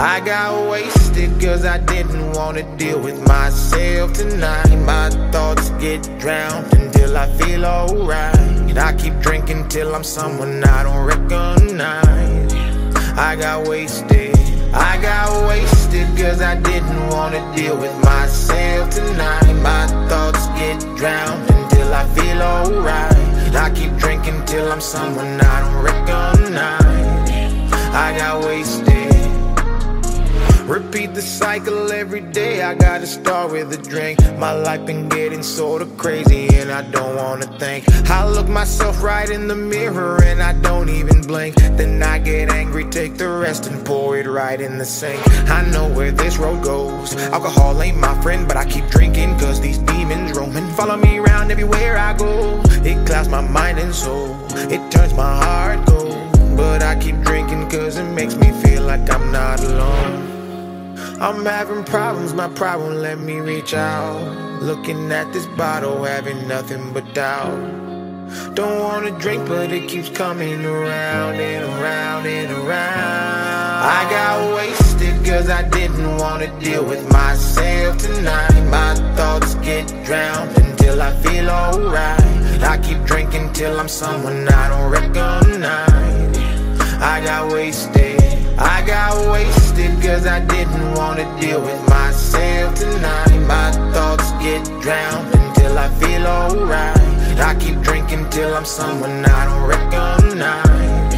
I got wasted cause I didn't wanna deal with myself tonight. My thoughts get drowned until I feel alright. I keep drinking till I'm someone I don't recognize. I got wasted. I got wasted cause I didn't wanna deal with myself tonight. My thoughts get drowned until I feel alright. I keep drinking till I'm someone I don't recognize. I got wasted. Repeat the cycle every day. I gotta start with a drink. My life been getting sorta crazy, and I don't wanna think. I look myself right in the mirror, and I don't even blink. Then I get angry, take the rest, and pour it right in the sink. I know where this road goes. Alcohol ain't my friend, but I keep drinking, cause these demons roaming. Follow me around everywhere I go. It clouds my mind and soul, it turns my heart cold. But I keep drinking, cause it makes me feel like I'm not alone. I'm having problems, my problem let me reach out. Looking at this bottle, having nothing but doubt. Don't wanna drink, but it keeps coming around and around and around. I got wasted cause I didn't wanna deal with myself tonight. My thoughts get drowned until I feel alright. I keep drinking till I'm someone I don't recognize. I got wasted. I got wasted cause I didn't wanna deal with myself tonight. My thoughts get drowned until I feel alright. I keep drinking till I'm someone I don't recognize.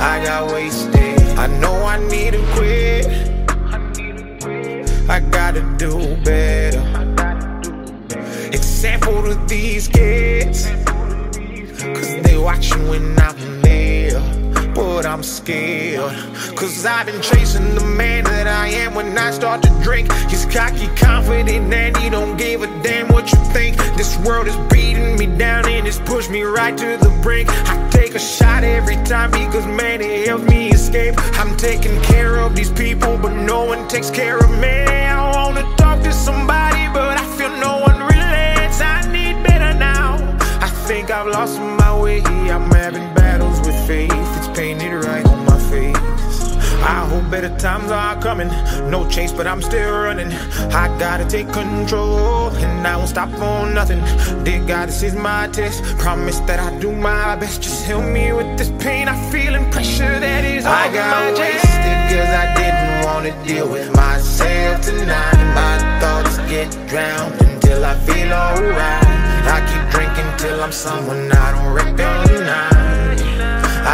I got wasted. I know I need to quit. I gotta do better. Example to these kids. Cause they watching when I'm but I'm scared. Cause I've been chasing the man that I am when I start to drink. He's cocky, confident, and he don't give a damn what you think. This world is beating me down and it's pushed me right to the brink. I take a shot every time because man, it helps me escape. I'm taking care of these people, but no one takes care of me. I wanna talk to somebody, but I feel no one relates. I need better now. I think I've lost my way. I'm having painted right on my face. I hope better times are coming. No chase, but I'm still running. I gotta take control, and I won't stop for nothing. Dear God, this is my test. Promise that I do my best. Just help me with this pain I feel and pressure that is I got my wasted cause I didn't wanna deal with myself tonight. My thoughts get drowned until I feel alright. I keep drinking till I'm someone I don't recognize.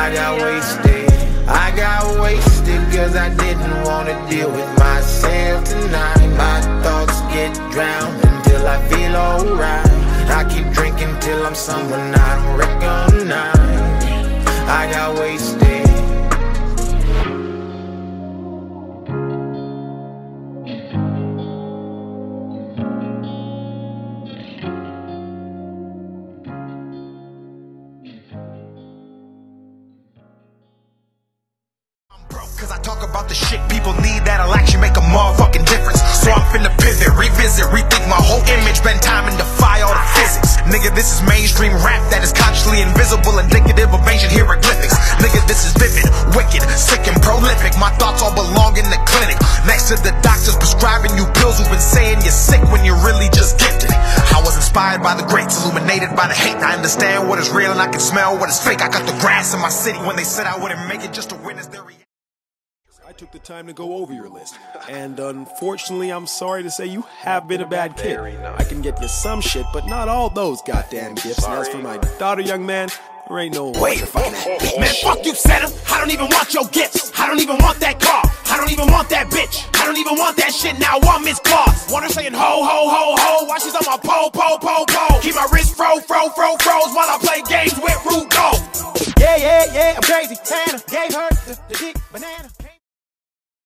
I got wasted, I got wasted cause I didn't wanna deal with myself tonight. My thoughts get drowned until I feel alright. I keep drinking till I'm someone I don't recognize. I got wasted. The shit people need that'll actually make a motherfucking difference. So I'm finna pivot, revisit, rethink my whole image, spend time and defy all the physics. Nigga, this is mainstream rap that is consciously invisible, indicative of ancient hieroglyphics. Nigga, this is vivid, wicked, sick and prolific. My thoughts all belong in the clinic. Next to the doctors prescribing you pills who've been saying you're sick when you're really just gifted. I was inspired by the greats, illuminated by the hate. I understand what is real and I can smell what is fake. I cut the grass in my city when they said I wouldn't make it just to witness their took the time to go over your list, and unfortunately, I'm sorry to say you have been a bad kid. I can get you some shit, but not all those goddamn gifts. And as for my daughter, young man, there ain't no Wait a fucking minute. Man, fuck you, Santa. I don't even want your gifts. I don't even want that car. I don't even want that bitch. I don't even want that shit now. I want Miss Claus. Want her saying ho, ho, ho, ho. While she's on my pole, pole, pole, pole. Keep my wrist fro, fro, fro, froze while I play games with Rudolph. Yeah, yeah, yeah, I'm crazy. Santa gave her the, the dick banana.